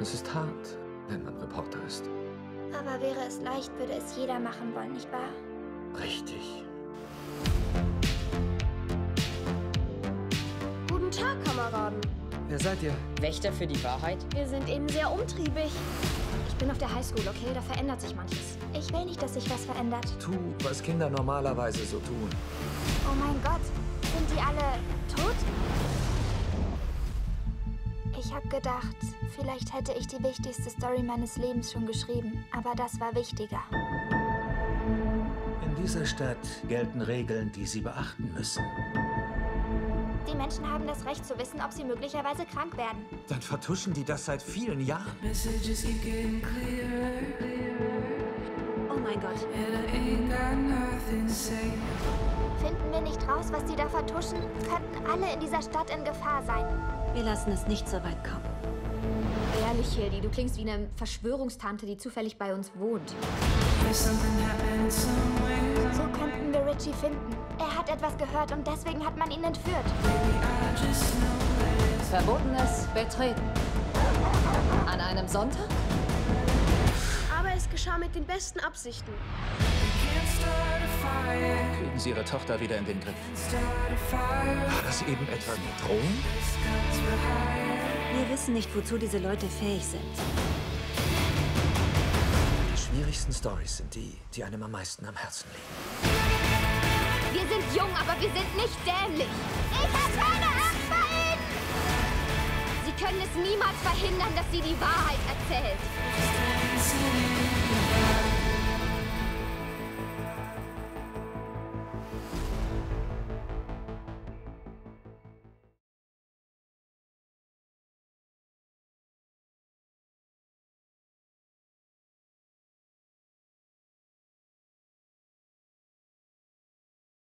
Es ist hart, wenn man Reporter ist. Aber wäre es leicht, würde es jeder machen wollen, nicht wahr? Richtig. Guten Tag, Kameraden. Wer seid ihr? Wächter für die Wahrheit? Wir sind eben sehr umtriebig. Ich bin auf der Highschool, okay? Da verändert sich manches. Ich will nicht, dass sich was verändert. Tu, was Kinder normalerweise so tun. Oh mein Gott, sind die alle tot? Ich habe gedacht, vielleicht hätte ich die wichtigste Story meines Lebens schon geschrieben. Aber das war wichtiger. In dieser Stadt gelten Regeln, die Sie beachten müssen. Die Menschen haben das Recht zu wissen, ob sie möglicherweise krank werden. Dann vertuschen die das seit vielen Jahren. Oh mein Gott. Finden wir nicht raus, was die da vertuschen, könnten alle in dieser Stadt in Gefahr sein. Wir lassen es nicht so weit kommen. Ehrlich, Hildy, du klingst wie eine Verschwörungstante, die zufällig bei uns wohnt. So könnten wir Richie finden. Er hat etwas gehört und deswegen hat man ihn entführt. Verbotenes Betreten. An einem Sonntag? Aber es geschah mit den besten Absichten. Kriegen Sie Ihre Tochter wieder in den Griff. War das eben etwa eine Drohung? Wir wissen nicht, wozu diese Leute fähig sind. Die schwierigsten Stories sind die, die einem am meisten am Herzen liegen. Wir sind jung, aber wir sind nicht dämlich. Ich hab keine Angst vor ihnen! Sie können es niemals verhindern, dass sie die Wahrheit erzählt.